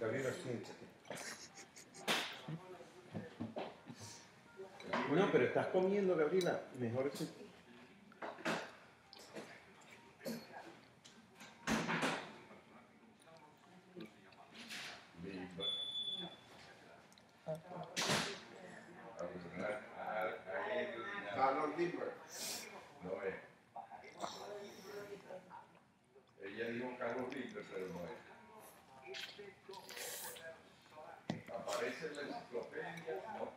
Gabriela, siéntate. No, pero estás comiendo, Gabriela. Mejor es... Carlos Limber. No es. Ella dijo Carlos pero no es es la enciclopedia, no